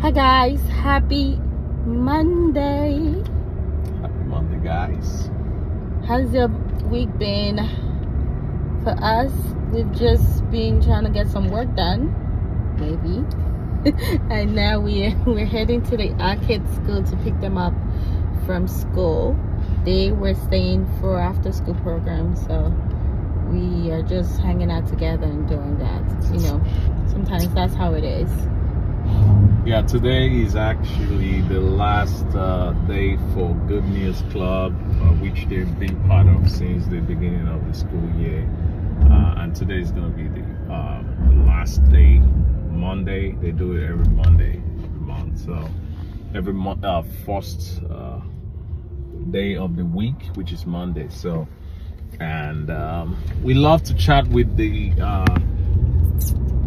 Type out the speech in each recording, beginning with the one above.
Hi guys, happy Monday. Happy Monday, guys. How's your week been? For us, we've just been trying to get some work done, maybe. and now we're we're heading to the arcade school to pick them up from school. They were staying for after school program, so we are just hanging out together and doing that. You know, sometimes that's how it is. Um, Yeah, today is actually the last uh, day for Good News Club, uh, which they've been part of since the beginning of the school year. Uh, and today is going to be the, uh, the last day, Monday. They do it every Monday every month. So every uh, first uh, day of the week, which is Monday. So, and um, we love to chat with the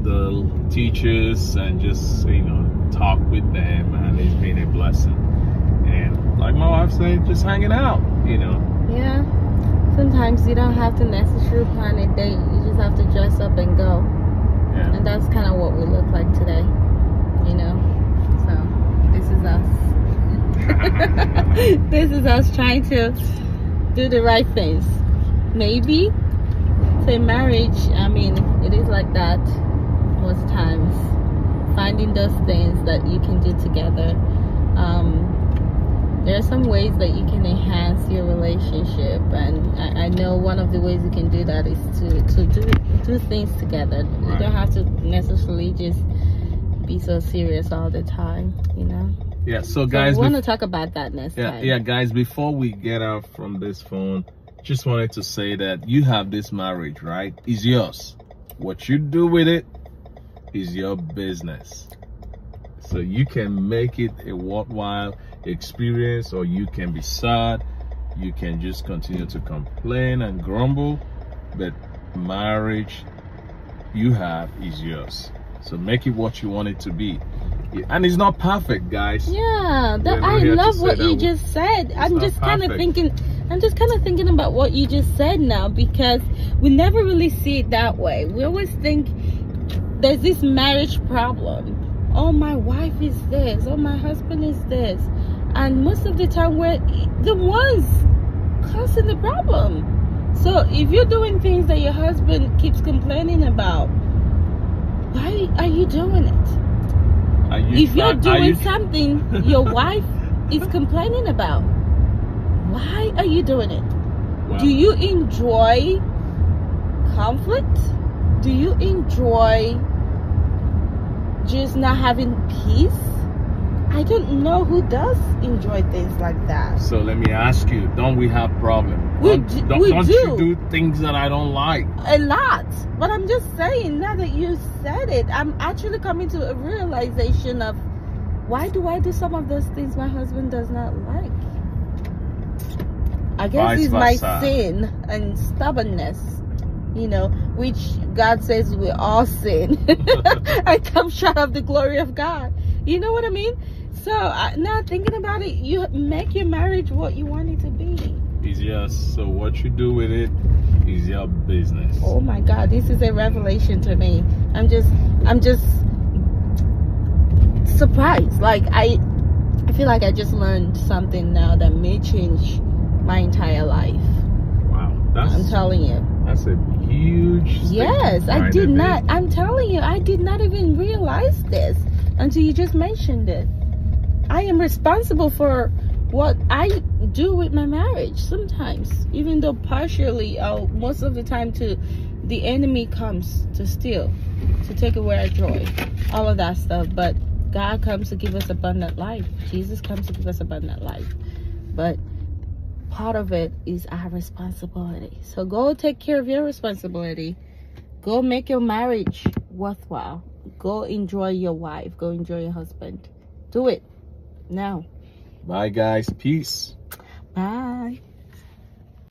the teachers and just you know like my just hanging out you know Yeah. Sometimes you don't have to necessarily plan a date. You just have to dress up and go. yeah And that's kind of what we look like today. You know? So, this is us. this is us trying to do the right things. Maybe. Say marriage, I mean, it is like that most times. Finding those things that you can do together. Um, there are some ways that you can enhance your relationship and I, I know one of the ways you can do that is to, to do do things together. You don't have to necessarily just be so serious all the time you know? Yeah so so guys we want to talk about that next yeah time. yeah guys before we get out from this phone just wanted to say that you have this marriage right? Is yours. What you do with it is your business so you can make it a worthwhile experience or you can be sad. You can just continue to complain and grumble but marriage you have is yours. So make it what you want it to be. And it's not perfect guys. Yeah that, i love what you just said. i'm just kind of thinking i'm just kind of thinking about what you just said now because we never really see it that way. We always think there's this marriage problem oh my wife is this. Oh my husband is this. And most of the time we're the ones causing the problem. So if you're doing things that your husband keeps complaining about why are you doing it? Are you if you're doing you- something your wife is complaining about why are you doing it? Do you enjoy conflict? Do you enjoy just not having peace i don't know who does enjoy things like that. So let me ask you don't we have problems? We don't, do- don't, we don't do. you do things that i don't like? A lot. But i'm just saying now that you said it i'm actually coming to a realization of why do i do some of those things my husband does not like? I guess Vice it's my versa. sin and stubbornness you know which god says we all sin i come short of the glory of god you know what i mean so I, now thinking about it you make your marriage what you want it to be it's just so what you do with it is your business Oh my God, this is a revelation to me. I'm just, I'm just surprised. Like I, I feel like I just learned something now that may change my entire life. wow that's I'm telling you. That's a huge Yes, I did not. I'm telling you, I did not even realize this until you just mentioned it. I am responsible for what I do with my marriage sometimes, even though partially, uh, most of the time, to the enemy comes to steal, to take away our joy, all of that stuff. But God comes to give us abundant life. Jesus comes to give us abundant life. But part of it is our responsibility. So go take care of your responsibility. Go make your marriage worthwhile. Go enjoy your wife. Go enjoy your husband. Do it now. bye guys peace Bye.